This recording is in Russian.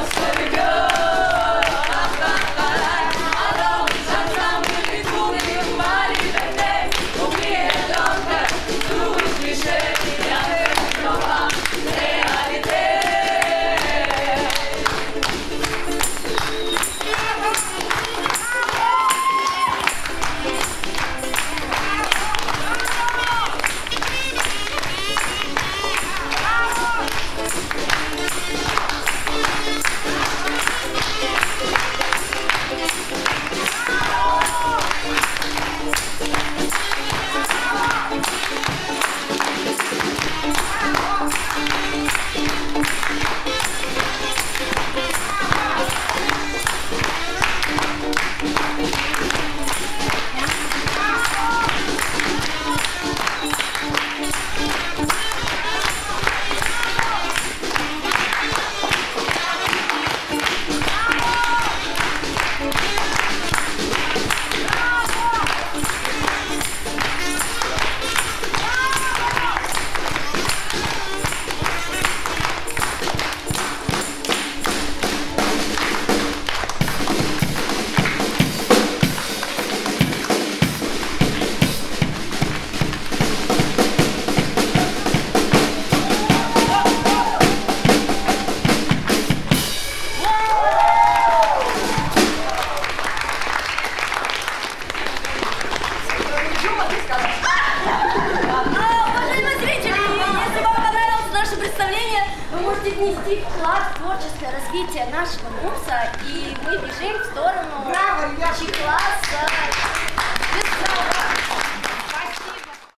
house, let it go. Можете внести вклад в творческое развитие нашего МУПСа, и мы бежим в сторону Браво! Ч-класса.